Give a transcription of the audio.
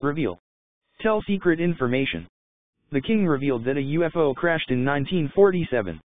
Reveal. Tell secret information. The king revealed that a UFO crashed in 1947.